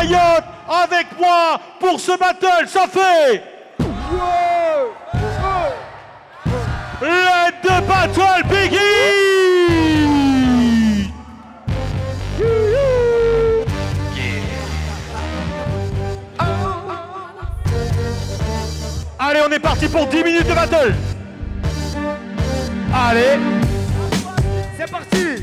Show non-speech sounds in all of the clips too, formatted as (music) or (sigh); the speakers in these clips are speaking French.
Avec moi pour ce battle. Ça fait. Let the battle begin! Allez, on est parti pour 10 minutes de battle. Allez. C'est parti.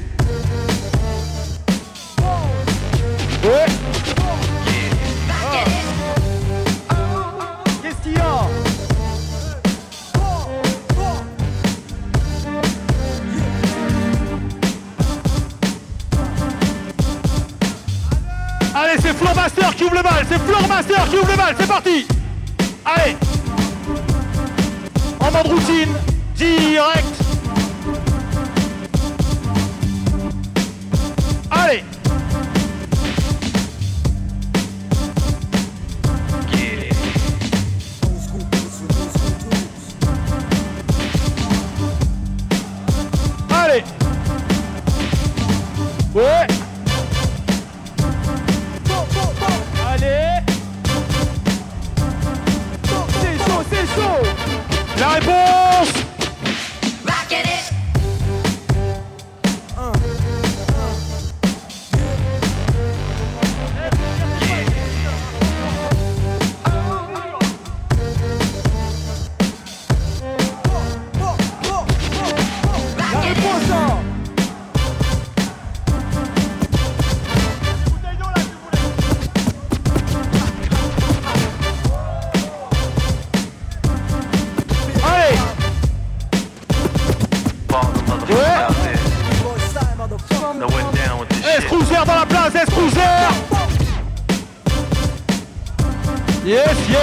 C'est Floor Master qui ouvre le bal. C'est Floor Master qui ouvre le bal. C'est parti. Allez. En mode routine. Direct.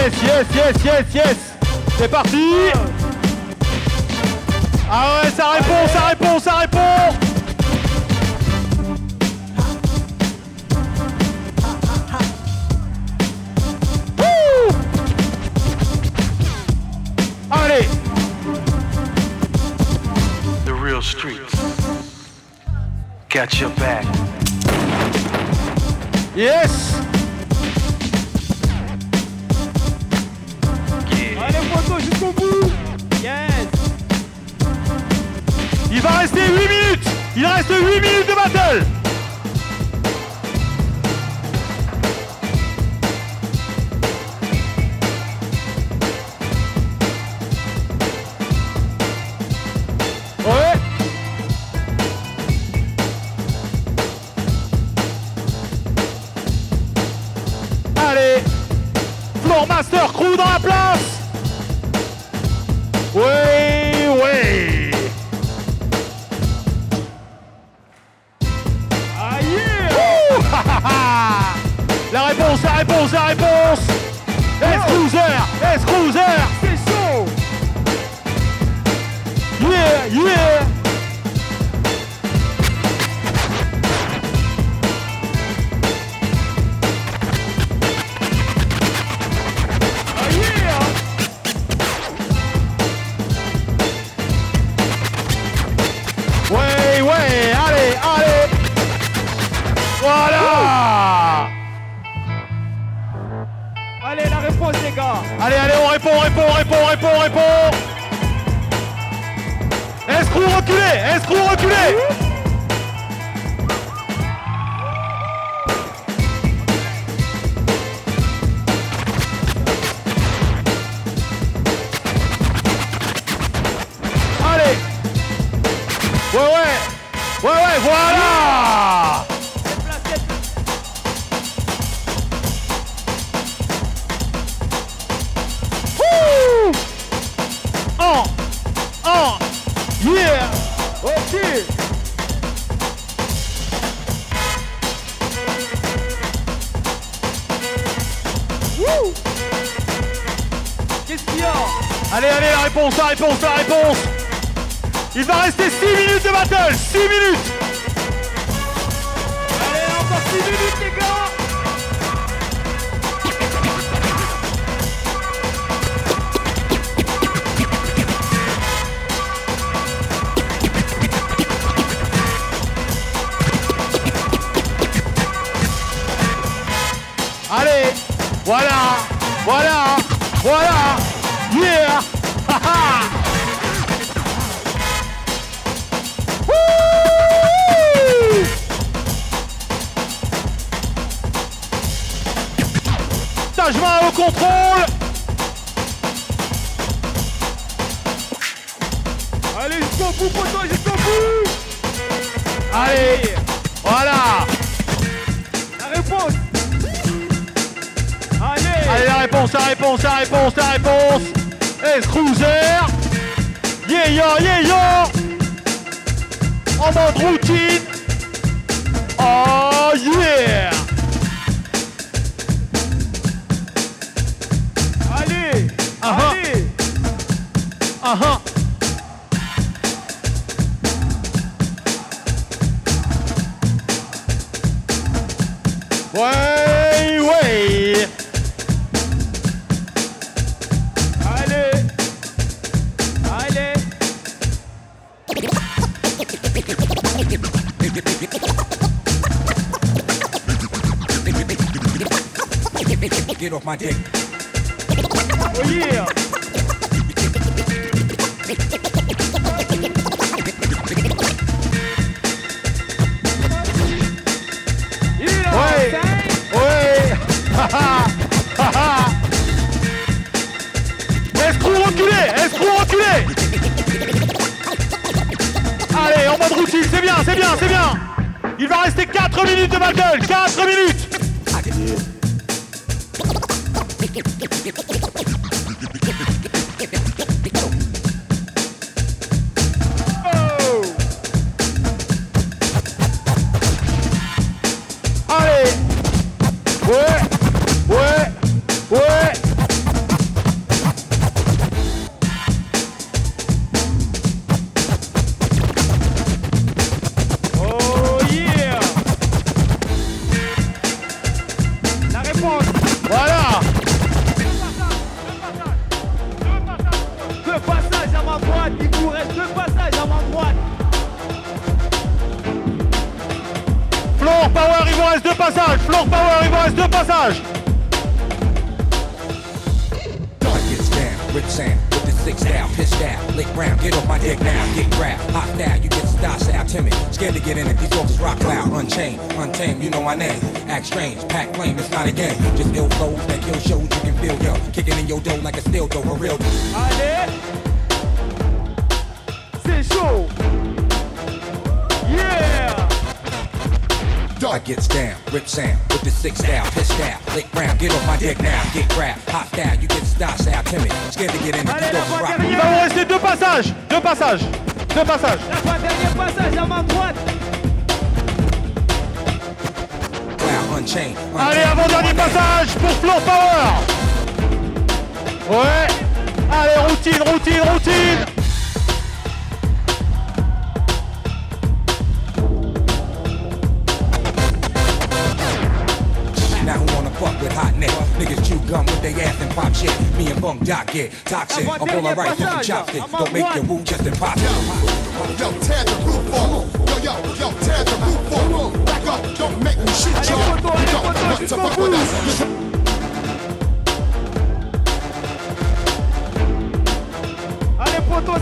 Yes, yes, yes, yes, yes, C'est parti. Ah ouais, ça répond, ça répond, ça répond. Wouh Allez. The real streets. Got your back. Yes jusqu'au bout Yes. Il va rester 8 minutes. Il reste 8 minutes de battle S-Cruiser S-Cruiser C'est chaud. Yeah, yeah répond, on répond, on répond, on répond, on répond Escrew reculé Escrew reculé Allez, allez, la réponse, la réponse, la réponse. Il va rester 6 minutes de battle 6 minutes. Allez encore 6 minutes les gars. Voilà, voilà, voilà. Yeah. (laughs) Tajma au contrôle. Allez, jusqu'au bout, poteau, jusqu'au bout Allez, voilà. La réponse Réponse, la réponse, la réponse, la réponse. S-Cruiser. Yeah, yeah, yeah, yeah. En mode routine. Oh, yeah. Allez Ah, ah. Allez Ah, ah. Ouais, ouais. My dick. Oh yeah là, Ouais. cinq. Ouais Haha Haha Escroc reculé Escroc Allez, en mode routine, c'est bien, c'est bien, c'est bien Il va rester 4 minutes de battle 4 minutes Gracias. Power, il vous reste deux passages Floor Power, il vous reste deux passages Dog gets down, rip sound, with the six down, pissed out, lick round, get off my dick now, get grabbed, hot style, you get style, style, timid, scared to get in it, these dogs rock loud, unchained, untamed, you know my name, act strange, pack flame, it's not a game, just ill flows that kill shows, you can feel, yo, kicking in your dough like a steel dough, a real Allez. C'est chaud Dog gets down, rip sound, with the six down, pissed out, lick round, get off my dick now, get grabbed, hot style, you get style, style, timid, scared to get in fois rock. Il va vous rester deux passages Deux passages Deux passages. La fois dernier passage à ma droite. unchained, Allez, avant-dernier passage pour Floor Power. Ouais. Allez, routine, routine, routine Niggas chew gum with their ass and pop shit. Me and Bunk Doc get toxic. I'm all. I'm on Don't make your move just impossible. Yo, tear the roof off. Yo, yo, yo, tear the roof off. Back up, don't make me shoot You don't want to fuck with us.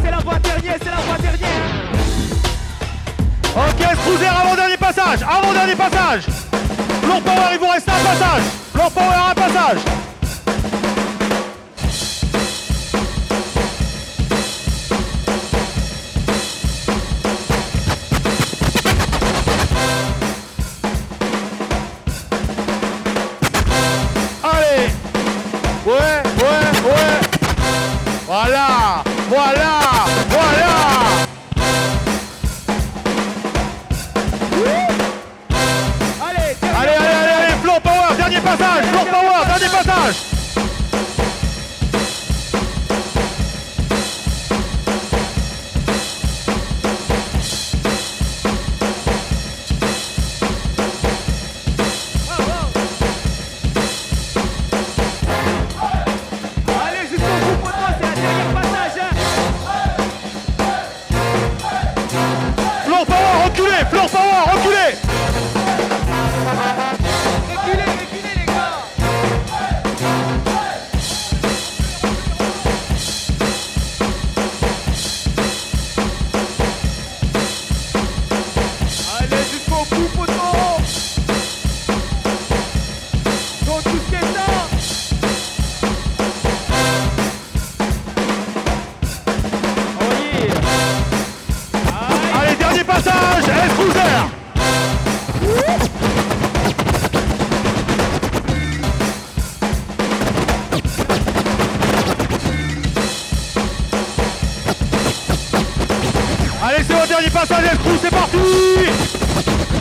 C'est la fois dernière, c'est la fois dernière. Ok, Cruiser, avant-dernier passage Avant-dernier passage Floor Power, il vous reste un passage Floor Power, un Power, dernier dernier passage, elle c'est parti